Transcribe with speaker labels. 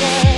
Speaker 1: Yeah.